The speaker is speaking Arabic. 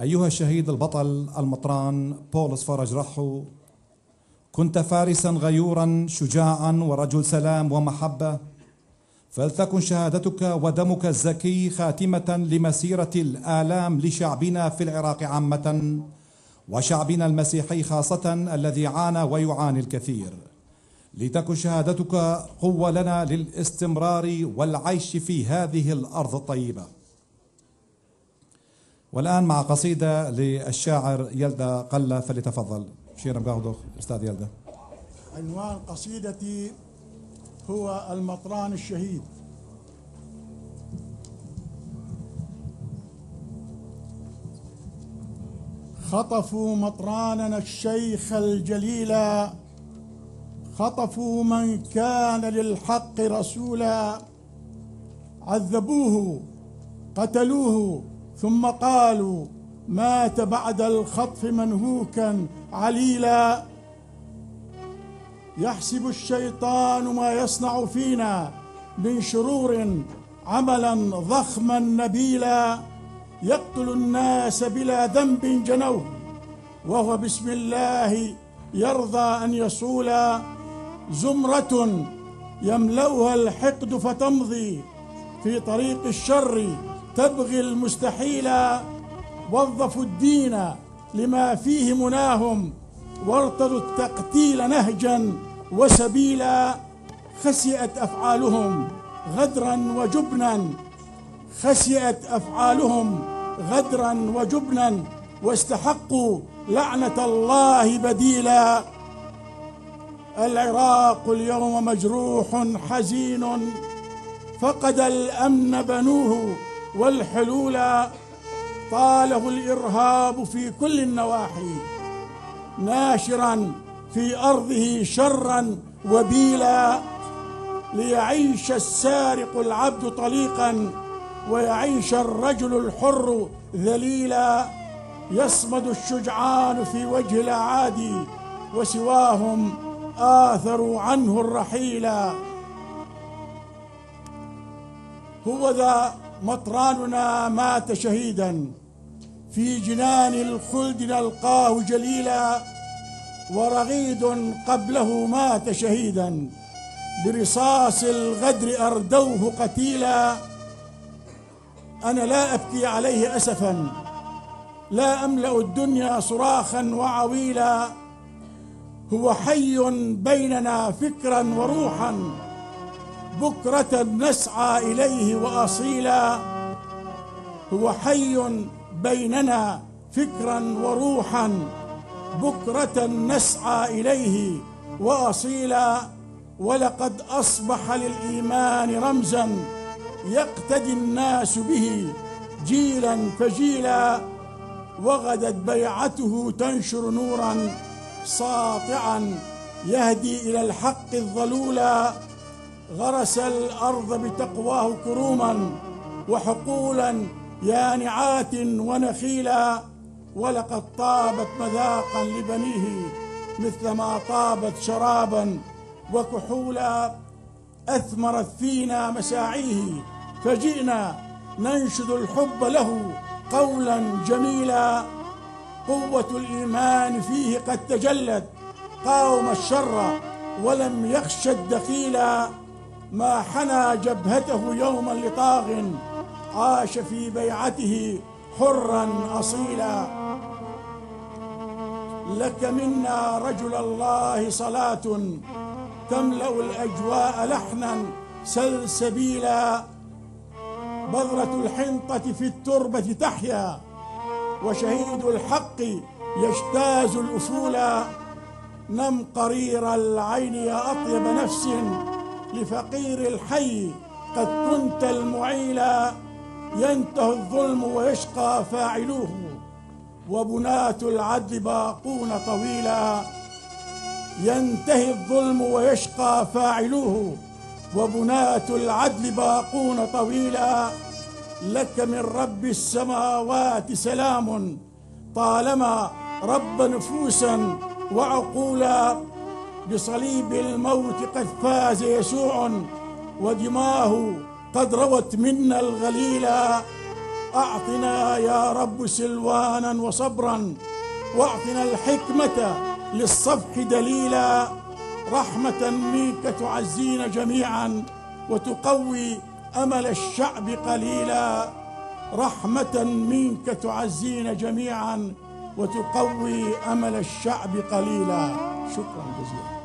أيها الشهيد البطل المطران بولس فرج رحو كنت فارسا غيورا شجاعا ورجل سلام ومحبة فلتكن شهادتك ودمك الزكي خاتمة لمسيرة الآلام لشعبنا في العراق عامة وشعبنا المسيحي خاصة الذي عانى ويعاني الكثير. لتكن شهادتك قوة لنا للاستمرار والعيش في هذه الأرض الطيبة. والآن مع قصيدة للشاعر يلدا قلة فليتفضل. شيرا باخذه أستاذ يلدا عنوان قصيدتي هو المطران الشهيد. خطفوا مطراننا الشيخ الجليل. خطفوا من كان للحق رسولا. عذبوه قتلوه. ثم قالوا مات بعد الخطف منهوكا عليلا. يحسب الشيطان ما يصنع فينا من شرور عملا ضخما نبيلا. يقتل الناس بلا ذنب جنوه وهو بسم الله يرضى أن يصولا. زمرة يملوها الحقد فتمضي في طريق الشر تبغي المستحيل وظفوا الدين لما فيه مناهم وارتضوا التقتيل نهجا وسبيلا خسئت أفعالهم غدرا وجبنا. خسئت أفعالهم غدرا وجبنا واستحقوا لعنة الله بديلا. العراق اليوم مجروح حزين فقد الأمن بنوه والحلول طاله الإرهاب في كل النواحي ناشرا في أرضه شرا وبيلا ليعيش السارق العبد طليقا ويعيش الرجل الحر ذليلا يصمد الشجعان في وجه الاعادي وسواهم آثروا عنه الرحيلا هو ذا مطراننا مات شهيدا في جنان الخلد نلقاه جليلا ورغيد قبله مات شهيدا برصاص الغدر أردوه قتيلا. أنا لا أبكي عليه أسفا لا أملأ الدنيا صراخا وعويلا. هو حي بيننا فكرا وروحا بكرة نسعى إليه وأصيلا. هو حي بيننا فكرا وروحا. بكرة نسعى إليه وأصيلا. ولقد أصبح للإيمان رمزا يقتدي الناس به جيلا فجيلا وغدت بيعته تنشر نورا ساطعا يهدي إلى الحق الظلولا. غرس الأرض بتقواه كروما وحقولا يانعات ونخيلا ولقد طابت مذاقا لبنيه مثلما طابت شرابا وكحولا أثمرت فينا مساعيه فجئنا ننشد الحب له قولا جميلا قوة الإيمان فيه قد تجلت قاوم الشر ولم يخش الدخيلا ما حنى جبهته يوما لطاغ عاش في بيعته حرا أصيلا. لك منا رجل الله صلاة تملأ الأجواء لحنا سلسبيلا. بذرة الحنطة في التربة تحيا وشهيد الحق يجتاز الأفولا نم قرير العين يا أطيب نفس. لفقير الحي قد كنت المعيلا ينتهي الظلم ويشقى فاعلوه وبناة العدل باقون طويلا. ينتهي الظلم ويشقى فاعلوه وبناة العدل باقون طويلا. لك من رب السماوات سلام طالما رب نفوسا وعقولا. بصليب الموت قد فاز يسوع ودماه قد روت منا الغليلا أعطنا يا رب سلوانا وصبرا وأعطنا الحكمة للصفح دليلا. رحمة منك تعزينا جميعا وتقوي أمل الشعب قليلا. رحمة منك تعزينا جميعا وتقوي أمل الشعب قليلا. شكرا جزيلا.